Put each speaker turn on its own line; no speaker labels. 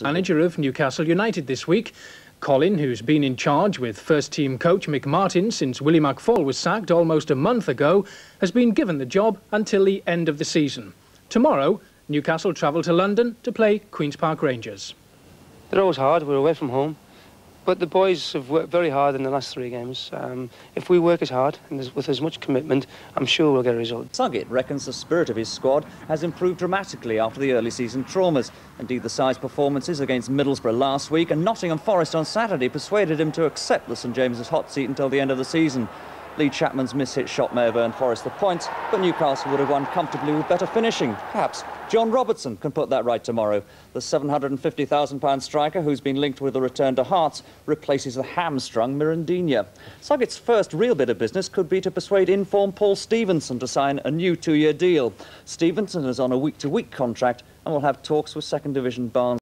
Manager of Newcastle United this week. Colin, who's been in charge with first team coach Mick Martin since Willie McFaul was sacked almost a month ago, has been given the job until the end of the season. Tomorrow, Newcastle travel to London to play Queen's Park Rangers.
They're always hard, we're away from home. But the boys have worked very hard in the last three games. Um, if we work as hard and with as much commitment, I'm sure we'll get a result.
Suggett reckons the spirit of his squad has improved dramatically after the early season traumas. Indeed, the side's performances against Middlesbrough last week and Nottingham Forest on Saturday persuaded him to accept the St James's hot seat until the end of the season. Lee Chapman's miss-hit shot may have earned Forest the points, but Newcastle would have won comfortably with better finishing. Perhaps John Robertson can put that right tomorrow. The £750,000 striker, who's been linked with a return to Hearts, replaces the hamstrung Mirandinha. Suggett's first real bit of business could be to persuade informed Paul Stephenson to sign a new two-year deal. Stephenson is on a week-to-week -week contract and will have talks with second division Barnes.